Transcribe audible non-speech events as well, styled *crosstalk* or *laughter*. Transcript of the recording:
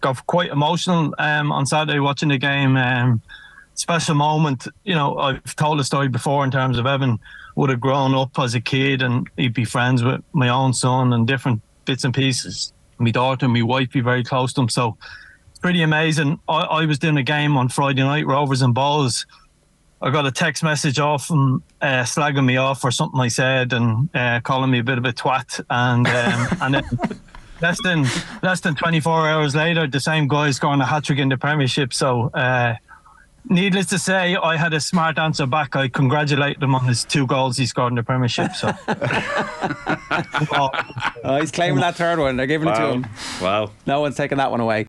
got quite emotional um, on Saturday watching the game. Um, special moment. You know, I've told the story before in terms of Evan would have grown up as a kid and he'd be friends with my own son and different bits and pieces. My daughter and my wife be very close to him. So it's pretty amazing. I, I was doing a game on Friday night, Rovers and Balls. I got a text message off him uh, slagging me off for something I said and uh, calling me a bit of a twat. And um, and then less than less than 24 hours later, the same guy scoring a hat trick in the Premiership. So uh, needless to say, I had a smart answer back. I congratulate him on his two goals he scored in the Premiership. So *laughs* oh, he's claiming that third one. They're giving wow. it to him. Wow. No one's taking that one away.